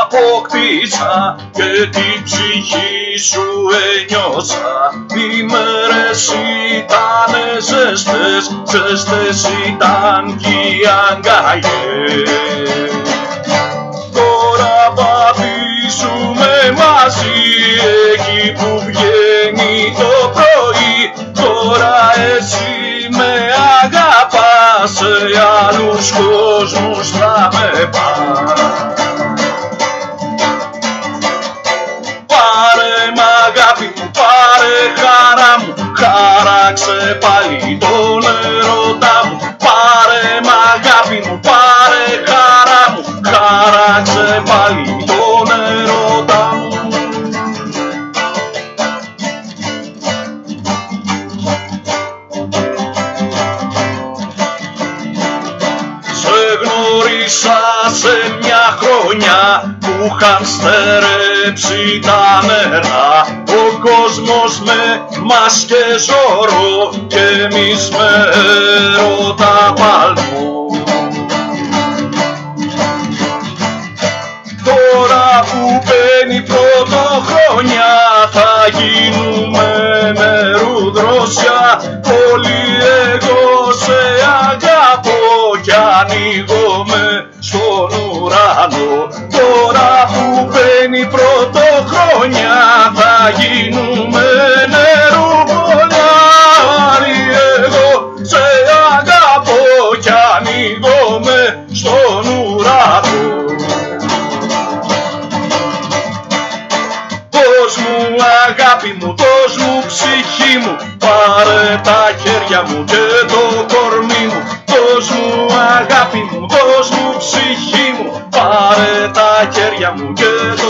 απόκτησα και την ψυχή σου ένιωσα. Οι μέρες ήτανε ζεστές, ζεστές ήταν κι οι αγκαλιές. Τώρα πατήσουμε μαζί εκεί που βγαίνει το πρωί. Τώρα εσύ με αγαπάς σε άλλους κόσμους θα με πας χαρά μου, χάραξε πάλι τον ερώτα μου. Πάρε μ' αγάπη μου, πάρε χαρά μου, χάραξε πάλι τον ερώτα μου. Σε γνώρισα σε μια χρονιά που είχαν στερέψει τα νερά ο κόσμος με μας και ζωρό και εμείς με έρωτα παλμό Τώρα που μπαίνει πρωτοχρονιά θα γίνουμε νερούδροσια Πολύ εγώ σε αγαπώ κι ανοίγομαι στον ουρανό. Τώρα που μπαίνει πρωτοχρονιά θα γίνουμε νερούδροσια Εγώ σε αγαπώ κι ανοίγομαι στον ουρανό Δώσ' μου αγάπη μου, δώσ' μου ψυχή μου Πάρε τα χέρια μου και το κορμί μου. Δώσ' μου αγάπη μου, δώσ' μου ψυχή μου Πάρε τα χέρια μου και το κορμί μου